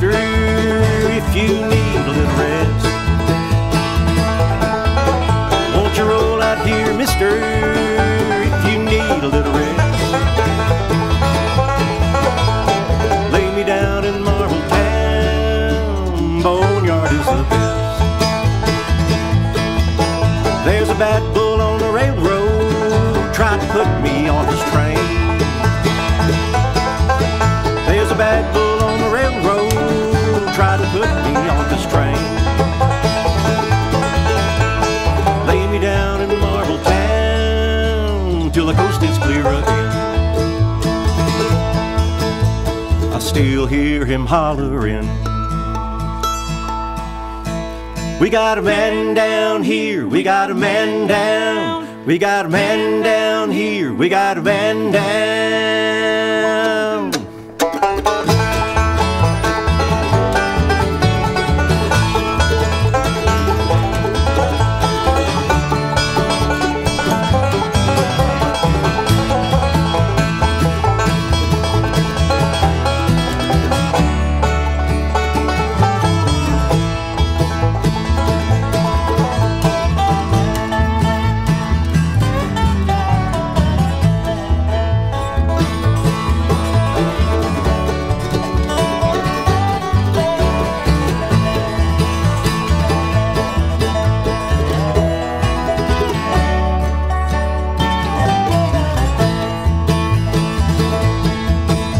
sister, if you need a little rest. Won't you roll out here, mister, if you need a little rest? Lay me down in Marbletown, Boneyard is the best. There's a bad bull on the railroad, tried to put me on his train. There's a bad bull on the railroad try to put me on this train. Lay me down in Marbletown till the coast is clear again. I still hear him hollering. We got a man down here, we got a man down, we got a man down here, we got a man down.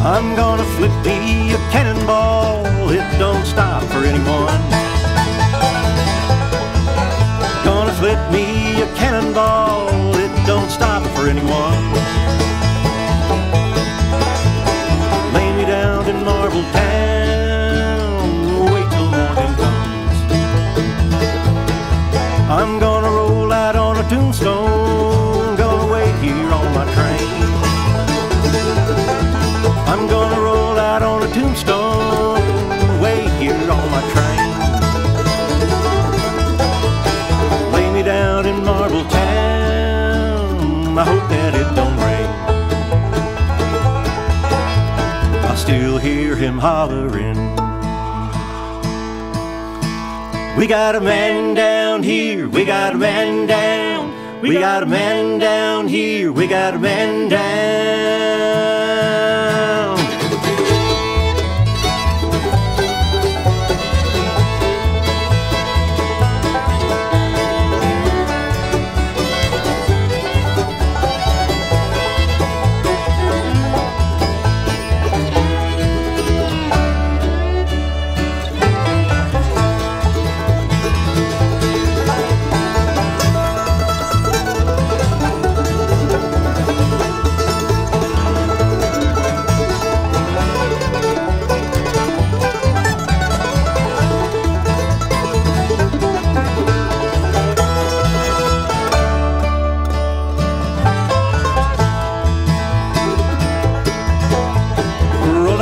I'm gonna flip me a cannonball, it don't stop for anyone. Gonna flip me a cannonball, it don't stop for anyone. Lay me down in Marbletown, wait till morning comes. I'm gonna roll out on a tombstone, I'm gonna roll out on a tombstone, way here on my train. Lay me down in Marbletown, I hope that it don't rain. I still hear him hollering. We got a man down here, we got a man down, we got a man down here, we got a man down.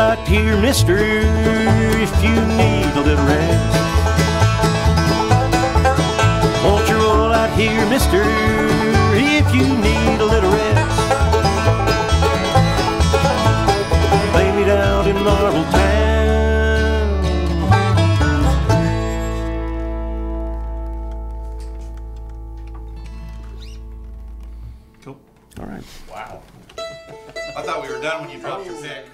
Out here, mister, if you need a little rest. Won't you roll out here, mister, if you need a little rest? Lay me down in Marble Town. Cool. All right. Wow. I thought we were done when you dropped your pick.